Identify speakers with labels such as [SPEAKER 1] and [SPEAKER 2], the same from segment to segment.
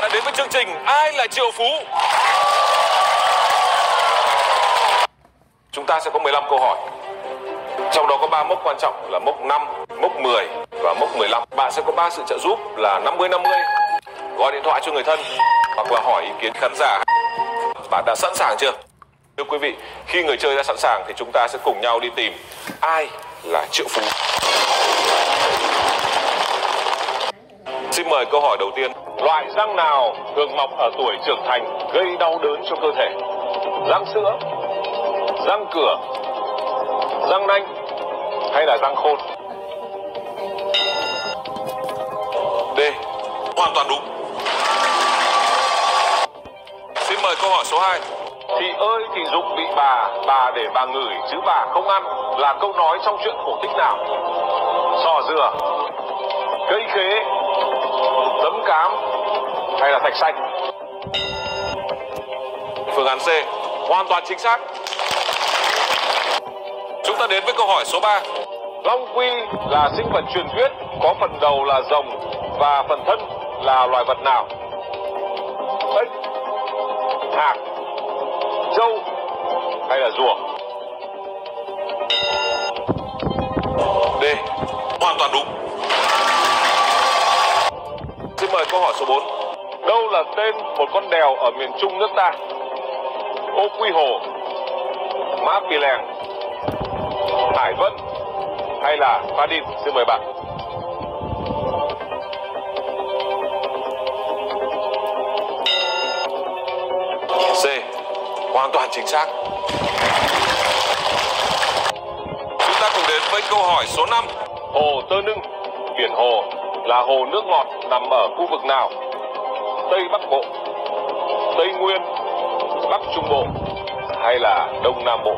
[SPEAKER 1] bạn đã đến với chương trình Ai là triệu phú? Chúng ta sẽ có 15 câu hỏi. Trong đó có 3 mốc quan trọng là mốc 5, mốc 10 và mốc 15. Bạn sẽ có 3 sự trợ giúp là 50 50. Gọi điện thoại cho người thân hoặc là hỏi ý kiến khán giả. Bạn đã sẵn sàng chưa? Thưa quý vị, khi người chơi đã sẵn sàng thì chúng ta sẽ cùng nhau đi tìm ai là triệu phú. Xin mời câu hỏi đầu tiên. Loại răng nào thường mọc ở tuổi trưởng thành gây đau đớn cho cơ thể? Răng sữa, răng cửa, răng nanh hay là răng khôn? D. Hoàn toàn đúng. Xin mời câu hỏi số 2. Thị ơi thì dục bị bà, bà để bà ngửi chứ bà không ăn là câu nói trong chuyện cổ tích nào? Sò dừa, cây khế, tấm cám hay là thạch xanh? Phương án C, hoàn toàn chính xác. Chúng ta đến với câu hỏi số 3. Long quy là sinh vật truyền thuyết có phần đầu là rồng và phần thân là loài vật nào? Ếch, hạc, trâu hay là rùa? D. Hoàn toàn đúng. Mời câu hỏi số 4. Đâu là tên một con đèo ở miền Trung nước ta? Ô Quy Hồ, Mã Pì Lèng, Hải Vân hay là Pha Đin? Xin mời bạn. C. Hoàn toàn chính xác. Chúng ta cùng đến với câu hỏi số 5. Hồ Tơ Nưng, biển Hồ là hồ nước ngọt nằm ở khu vực nào? Tây Bắc Bộ, Tây Nguyên, Bắc Trung Bộ hay là Đông Nam Bộ?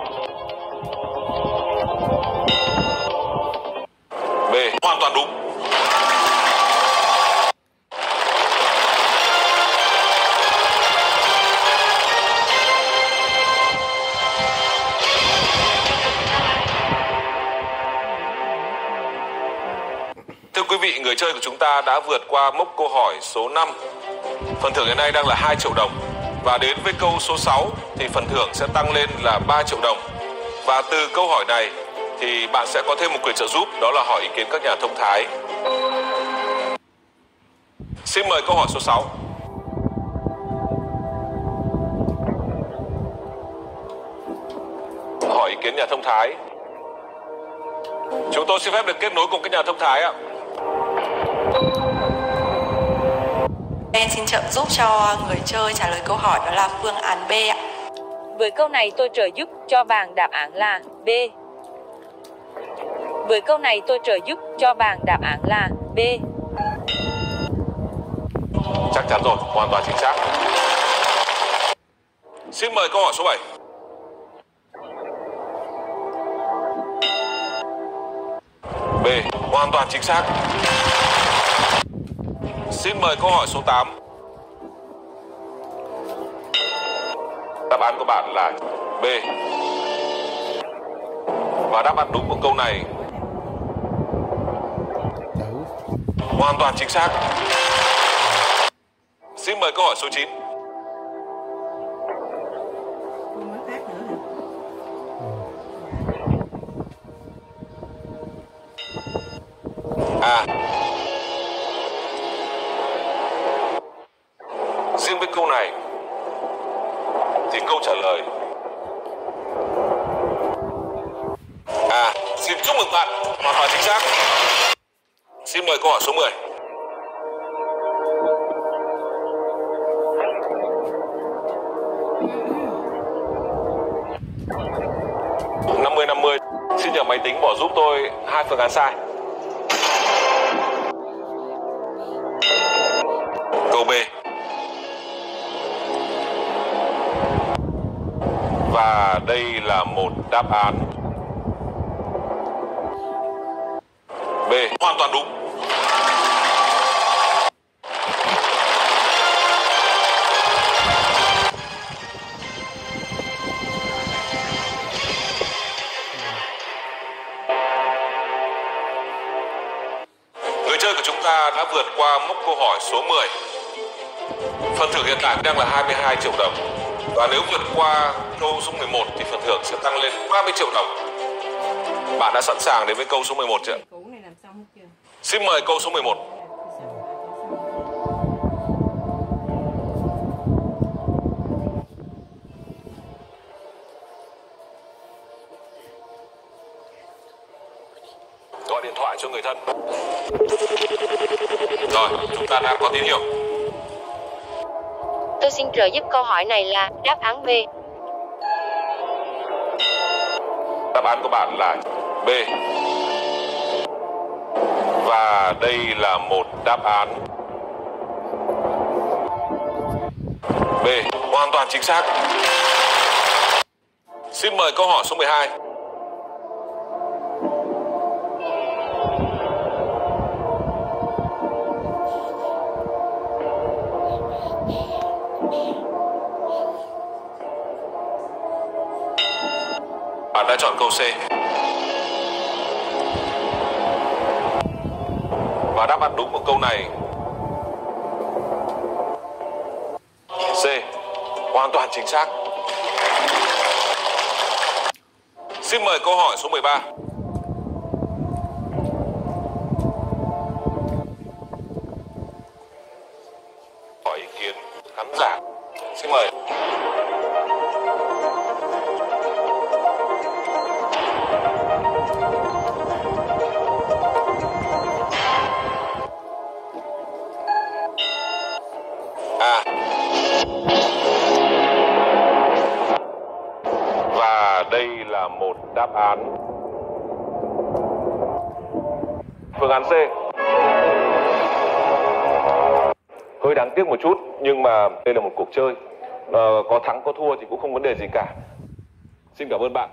[SPEAKER 1] B. Hoàn toàn đúng. Thưa quý vị, người chơi của chúng ta đã vượt qua mốc câu hỏi số 5. Phần thưởng hiện nay đang là 2 triệu đồng. Và đến với câu số 6 thì phần thưởng sẽ tăng lên là 3 triệu đồng. Và từ câu hỏi này thì bạn sẽ có thêm một quyền trợ giúp đó là hỏi ý kiến các nhà thông thái. Xin mời câu hỏi số 6. Hỏi ý kiến nhà thông thái. Chúng tôi xin phép được kết nối cùng các nhà thông thái ạ.
[SPEAKER 2] Em xin trợ giúp cho người chơi trả lời câu hỏi đó là phương án B ạ.
[SPEAKER 3] Với câu này tôi trợ giúp cho bạn đáp án là B. Với câu này tôi trợ giúp cho bạn đáp án là B.
[SPEAKER 1] Chắc chắn rồi, hoàn toàn chính xác. Xin mời câu hỏi số 7. B. Hoàn toàn chính xác. Xin mời câu hỏi số 8. Đáp án của bạn là B. Và đáp án đúng của câu này hoàn toàn chính xác. Xin mời câu hỏi số 9. Riêng với câu này thì câu trả lời. À, xin chúc mừng bạn, hoàn toàn chính xác. Xin mời câu hỏi số 10. năm mươi năm mươi. Xin nhờ máy tính bỏ giúp tôi hai phương án sai. Câu b. và đây là một đáp án. B. Hoàn toàn đúng. Người chơi của chúng ta đã vượt qua mốc câu hỏi số 10 Phần thưởng hiện tại đang là 22 triệu đồng. Và nếu vượt qua câu số 11 thì phần thưởng sẽ tăng lên 30 triệu đồng. Bạn đã sẵn sàng đến với câu số 11 chưa? Xin mời câu số 11. Gọi điện thoại cho người thân. Rồi, chúng ta đã có tín hiệu.
[SPEAKER 4] Xin trợ giúp câu hỏi này là đáp án B.
[SPEAKER 1] Đáp án của bạn là B. Và đây là một đáp án B. Hoàn toàn chính xác. Xin mời câu hỏi số 12. Bạn đã chọn câu C. Và đáp án đúng của câu này C. Hoàn toàn chính xác. Xin mời câu hỏi số 13. Một đáp án. Phương án C. Hơi đáng tiếc một chút nhưng mà đây là một cuộc chơi. Ờ, có thắng có thua thì cũng không vấn đề gì cả. Xin cảm ơn bạn.